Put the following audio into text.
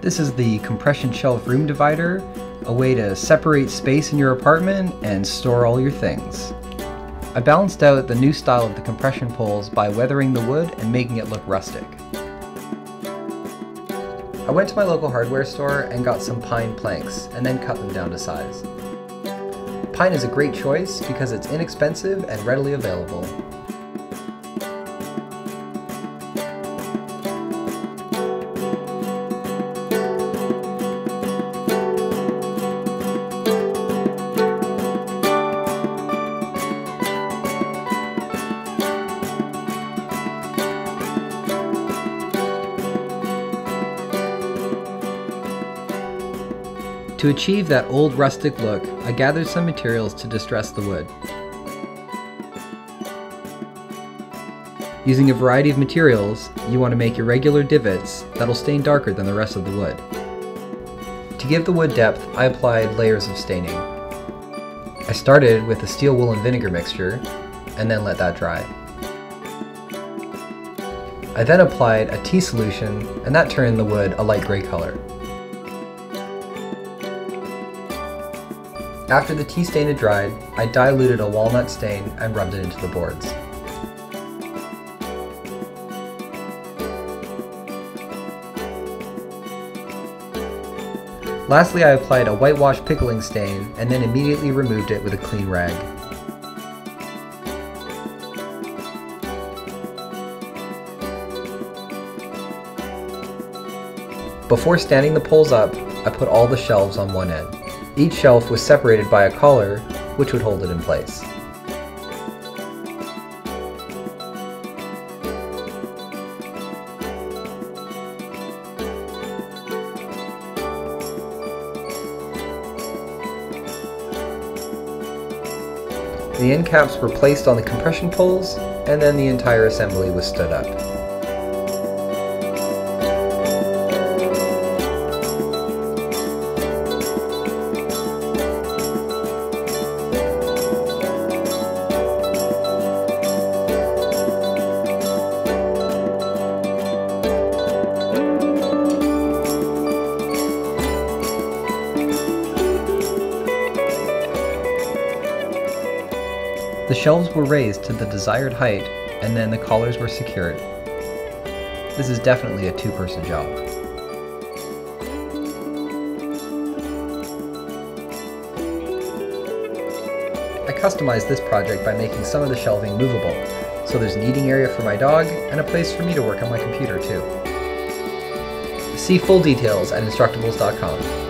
This is the compression shelf room divider, a way to separate space in your apartment and store all your things. I balanced out the new style of the compression poles by weathering the wood and making it look rustic. I went to my local hardware store and got some pine planks and then cut them down to size. Pine is a great choice because it's inexpensive and readily available. To achieve that old rustic look, I gathered some materials to distress the wood. Using a variety of materials, you want to make irregular divots that'll stain darker than the rest of the wood. To give the wood depth, I applied layers of staining. I started with a steel wool and vinegar mixture, and then let that dry. I then applied a tea solution, and that turned the wood a light gray color. After the tea stain had dried, I diluted a walnut stain and rubbed it into the boards. Lastly, I applied a whitewash pickling stain and then immediately removed it with a clean rag. Before standing the poles up, I put all the shelves on one end. Each shelf was separated by a collar, which would hold it in place. The end caps were placed on the compression poles, and then the entire assembly was stood up. The shelves were raised to the desired height, and then the collars were secured. This is definitely a two-person job. I customized this project by making some of the shelving movable, so there's an eating area for my dog and a place for me to work on my computer too. See full details at Instructables.com.